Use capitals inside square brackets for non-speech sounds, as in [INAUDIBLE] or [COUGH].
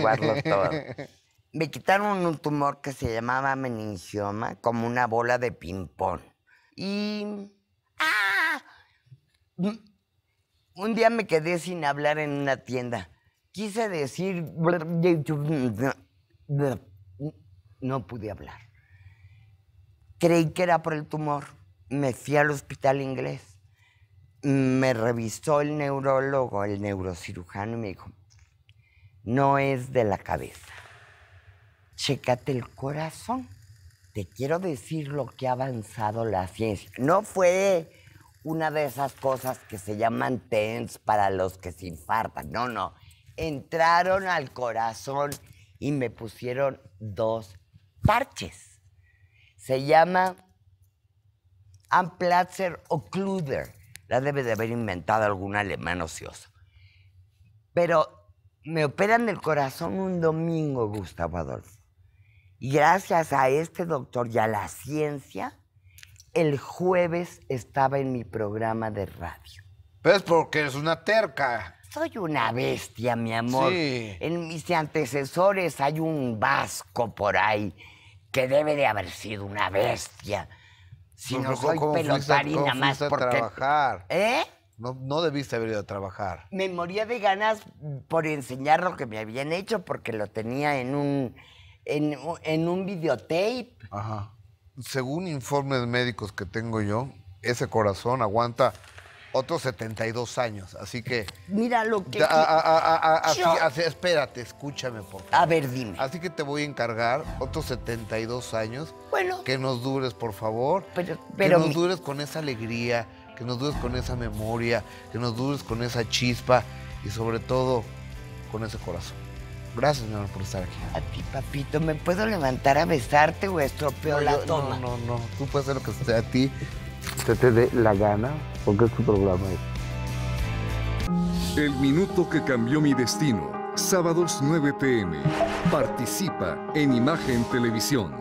[LAUGHS] todo. Me quitaron un tumor que se llamaba meningioma, como una bola de ping-pong. Y. ¡Ah! Un día me quedé sin hablar en una tienda. Quise decir. No pude hablar. Creí que era por el tumor. Me fui al hospital inglés. Me revisó el neurólogo, el neurocirujano, y me dijo: No es de la cabeza. Chécate el corazón. Te quiero decir lo que ha avanzado la ciencia. No fue una de esas cosas que se llaman TENS para los que se infartan. No, no. Entraron al corazón y me pusieron dos parches. Se llama Amplatzer Occluder. La debe de haber inventado algún alemán ocioso. Pero me operan el corazón un domingo, Gustavo Adolfo. Y gracias a este doctor y a la ciencia, el jueves estaba en mi programa de radio. Pues porque eres una terca. Soy una bestia, mi amor. Sí. En mis antecesores hay un vasco por ahí que debe de haber sido una bestia. Si no ¿Cómo- soy pelotarina más porque... trabajar? ¿Eh? No, no debiste haber ido a trabajar. Me moría de ganas por enseñar lo que me habían hecho porque lo tenía en un, en, un videotape. Ajá. Según informes médicos que tengo yo, ese corazón aguanta otros 72 años. Así que. Mira lo que... a- a- a- a- así, Yo- así- espérate, escúchame, por favor. A ver, dime. Así que te voy a encargar otros 72 años. Bueno. Que nos dures, por favor. Pero- que nos mi- dures con esa alegría, que nos dures con esa memoria, que nos dures con esa chispa y sobre todo con ese corazón. Gracias, mi amor, por estar aquí. A ti, papito, ¿me puedo levantar a besarte o estropeo No, la yo- toma? No, no, no. Tú puedes hacer lo que esté a ti. Se te dé la gana, porque es tu programa. El minuto que cambió mi destino. Sábados 9 pm. Participa en Imagen Televisión.